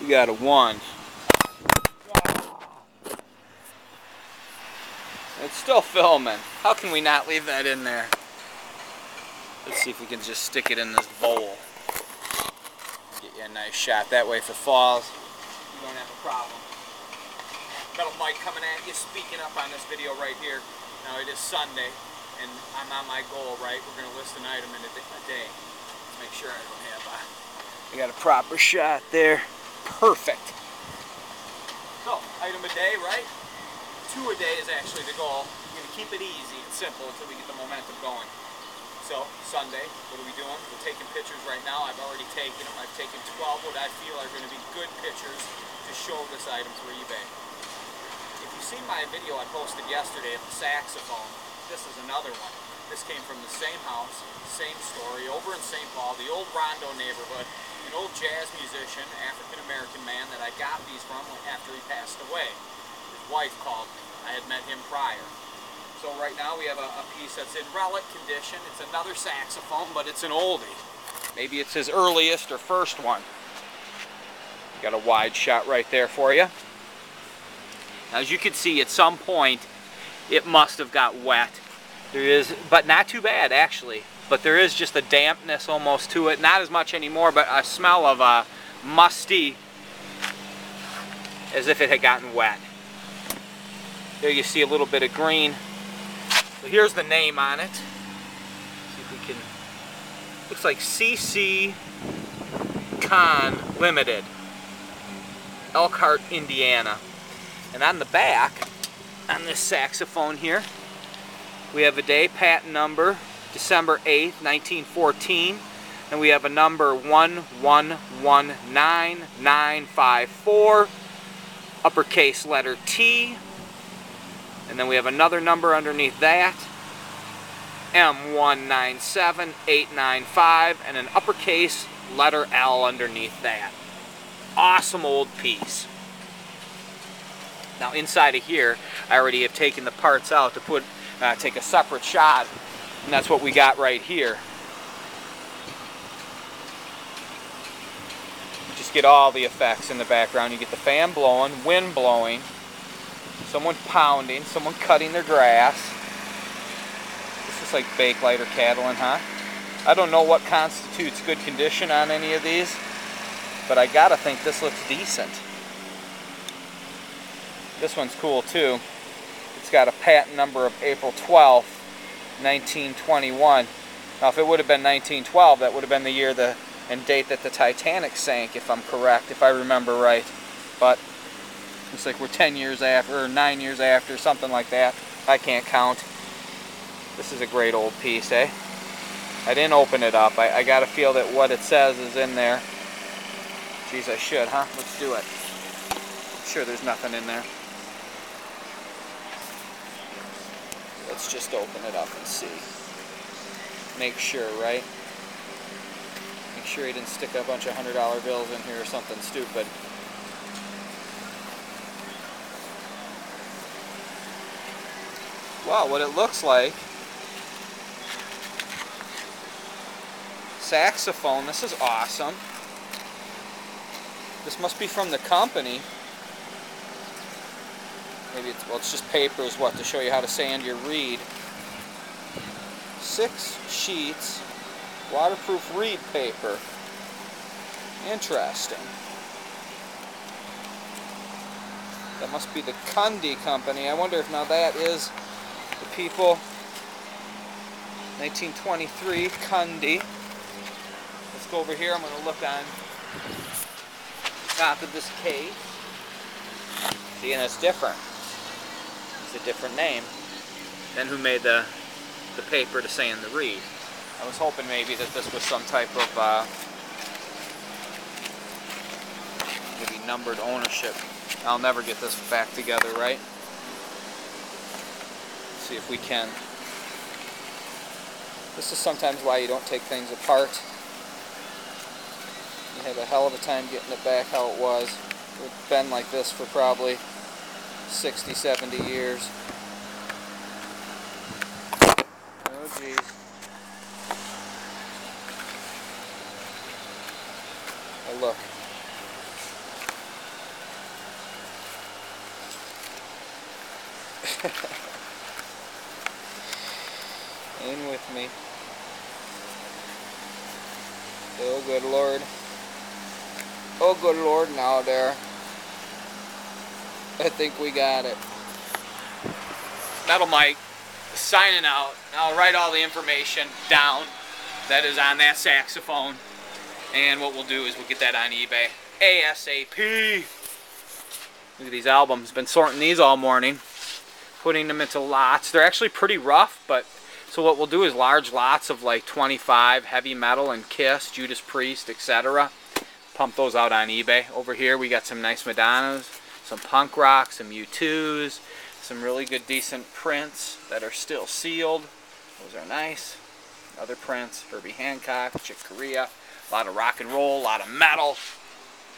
We got a one. It's still filming. How can we not leave that in there? Let's see if we can just stick it in this bowl. Get you a nice shot. That way if it falls, you don't have a problem. Metal Mike coming at you, speaking up on this video right here. Now it is Sunday, and I'm on my goal, right? We're going to list an item in a day. Make sure I don't have a... I got a proper shot there. Perfect. So, item a day, right? Two a day is actually the goal. We're going to keep it easy and simple until we get the momentum going. So, Sunday, what are we doing? We're taking pictures right now. I've already taken them. I've taken 12 what I feel are going to be good pictures to show this item for eBay. If you've seen my video I posted yesterday of the saxophone, this is another one. This came from the same house, same story, over in St. Paul, the old Rondo neighborhood an old jazz musician, African-American man that I got these from after he passed away. His wife called me. I had met him prior. So right now we have a, a piece that's in relic condition. It's another saxophone, but it's an oldie. Maybe it's his earliest or first one. Got a wide shot right there for you. As you can see, at some point, it must have got wet. There is, but not too bad, actually but there is just a dampness almost to it. Not as much anymore, but a smell of uh, musty as if it had gotten wet. There you see a little bit of green. So here's the name on it. See if we can, looks like CC Conn Limited, Elkhart, Indiana. And on the back, on this saxophone here, we have a day patent number December 8th, 1914. And we have a number 1119954, uppercase letter T. And then we have another number underneath that, M197895, and an uppercase letter L underneath that. Awesome old piece. Now inside of here, I already have taken the parts out to put, uh, take a separate shot and that's what we got right here. Just get all the effects in the background. You get the fan blowing, wind blowing, someone pounding, someone cutting their grass. This is like Bakelite or Catalin, huh? I don't know what constitutes good condition on any of these, but I gotta think this looks decent. This one's cool too. It's got a patent number of April 12th, 1921. Now, if it would have been 1912, that would have been the year the and date that the Titanic sank, if I'm correct, if I remember right. But it's like we're 10 years after, or 9 years after, something like that. I can't count. This is a great old piece, eh? I didn't open it up. I, I got to feel that what it says is in there. Geez, I should, huh? Let's do it. I'm sure there's nothing in there. Let's just open it up and see. Make sure, right? Make sure he didn't stick a bunch of hundred dollar bills in here or something stupid. Wow, what it looks like. Saxophone, this is awesome. This must be from the company maybe it's, well, it's just paper is what, to show you how to sand your reed. Six sheets, waterproof reed paper. Interesting. That must be the Kunde company. I wonder if now that is the people 1923 Kunde. Let's go over here. I'm going to look on the top of this case. See, and it's different a different name than who made the, the paper to sand the reed. I was hoping maybe that this was some type of uh, maybe numbered ownership. I'll never get this back together, right? Let's see if we can. This is sometimes why you don't take things apart. You have a hell of a time getting it back how it was. It's been like this for probably 60, 70 years. Oh, geez. Oh, look. In with me. Oh, good Lord. Oh, good Lord, now there. I think we got it. Metal Mike signing out. I'll write all the information down that is on that saxophone. And what we'll do is we'll get that on eBay. ASAP. Look at these albums. Been sorting these all morning. Putting them into lots. They're actually pretty rough, but so what we'll do is large lots of like 25 heavy metal and Kiss, Judas Priest, etc. Pump those out on eBay. Over here we got some nice Madonnas, some punk rock, some U2s, some really good decent prints that are still sealed. Those are nice. Other prints, Herbie Hancock, Chick Corea, a lot of rock and roll, a lot of metal.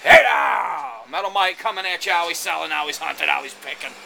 Hey now! Metal Mike coming at you, always selling, always hunting, always picking.